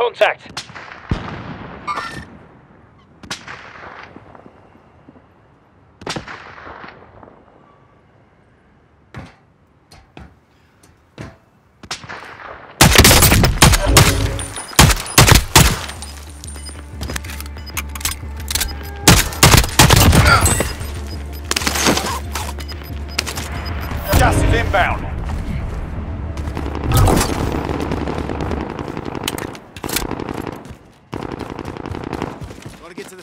contact. Gas is inbound. want to get to the